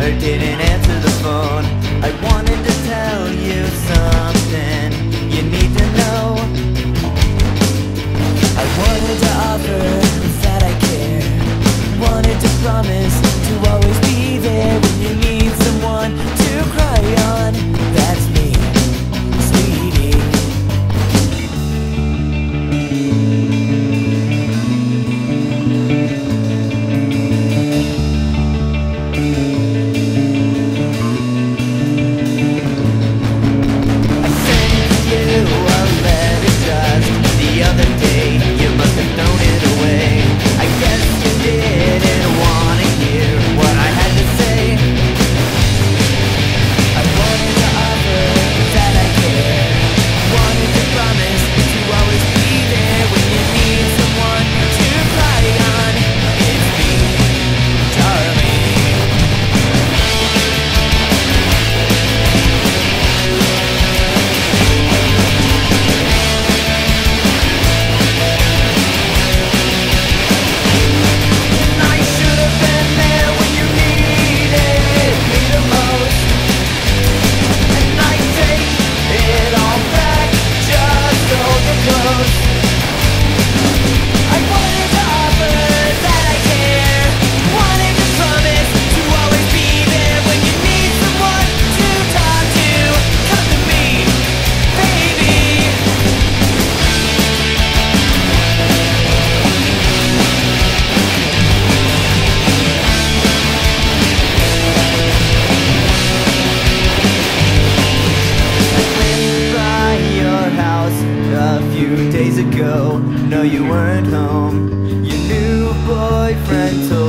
or didn't answer the phone. I wanted to few days ago. No, you weren't home. Your new boyfriend told